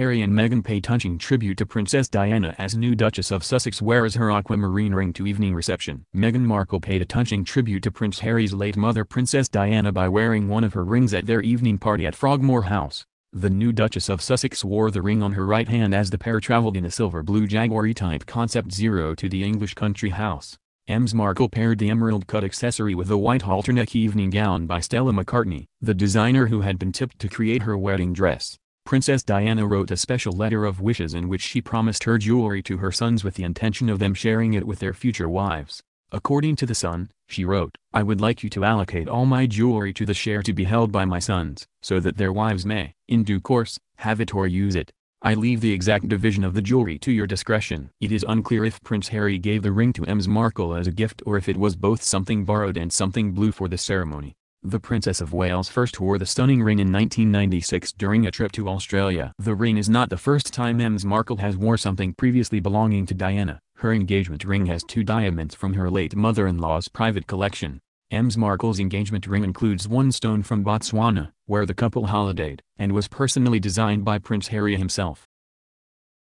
Harry and Meghan pay touching tribute to Princess Diana as new Duchess of Sussex wears her aquamarine ring to evening reception. Meghan Markle paid a touching tribute to Prince Harry's late mother Princess Diana by wearing one of her rings at their evening party at Frogmore House. The new Duchess of Sussex wore the ring on her right hand as the pair travelled in a silver-blue Jaguar E-Type Concept Zero to the English country house. Ms. Markle paired the emerald-cut accessory with a white halter-neck evening gown by Stella McCartney, the designer who had been tipped to create her wedding dress. Princess Diana wrote a special letter of wishes in which she promised her jewelry to her sons with the intention of them sharing it with their future wives. According to The Sun, she wrote, I would like you to allocate all my jewelry to the share to be held by my sons, so that their wives may, in due course, have it or use it. I leave the exact division of the jewelry to your discretion. It is unclear if Prince Harry gave the ring to Ms. Markle as a gift or if it was both something borrowed and something blue for the ceremony. The Princess of Wales first wore the stunning ring in 1996 during a trip to Australia. The ring is not the first time Ms. Markle has wore something previously belonging to Diana. Her engagement ring has two diamonds from her late mother-in-law's private collection. Ms. Markle's engagement ring includes one stone from Botswana, where the couple holidayed, and was personally designed by Prince Harry himself.